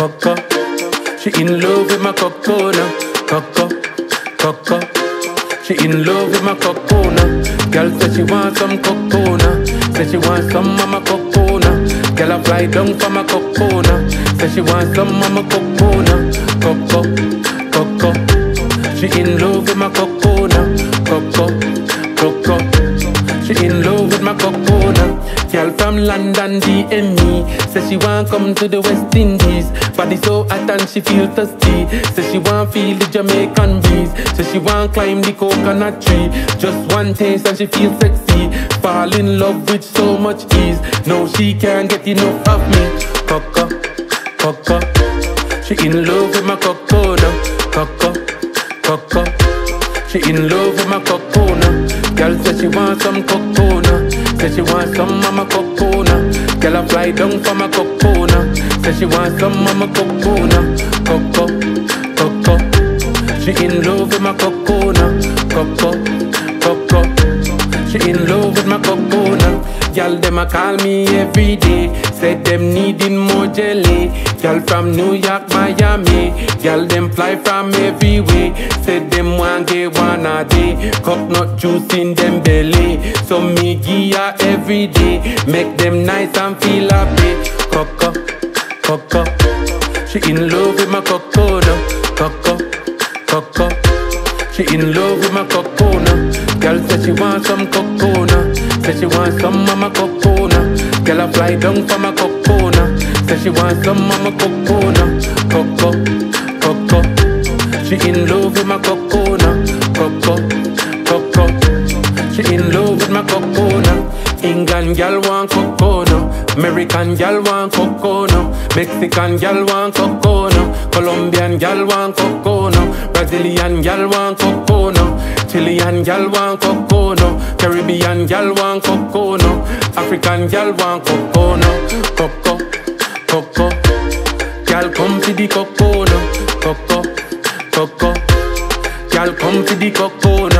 She in love with my cocoa, coco, coco. She in love with my cocoa, Girl said she want some cocoa, Say she want some mama cocoa, Girl I fly down for my cocoa, Say she want some mama cocoa, coco, coco. She in love with my coco, Girl from London, DME Say she want come to the West Indies. Body so hot and she feel thirsty. Say she want feel the Jamaican breeze. Say she want climb the coconut tree. Just one taste and she feel sexy. Fall in love with so much ease. No, she can't get enough of me. Coco, coco. She in love with my coco Coco, coco. She in love with my coco Girl say she want some coco now Say she want some cocoa Girl I fly down for my cocoa Say she want some mama cocoa Coco, coco She in love with my cocoa Coco, coco She in love with my cocoa Y'all them a call me every day. Said them needing more jelly. Y'all from New York, Miami. Y'all them fly from everywhere. Said them want get one a day. Coconut juice in them belly. So me give ya every day. Make them nice and feel happy. Coco, coco. She in love with my coco no Coco, coco. She in love with my coco no Girl said she want some coco Say she want some mama cocoa Girl I fly down for my cocoa Say she want some mama cocoa Coco, coco. She in love with my cocoa Coco, coco. She in love with my cocoa England gal want cocoa American gal want cocoa Mexican gal want cocoa Colombian gal want cocoa Brazilian gal want cocoa Chilean gal want cocoa Caribbean gal want cocoa no. African gal want cocoa no. Coco, coco. Gal come to the cocoa no. Coco, coco. Gal come to the cocoa no.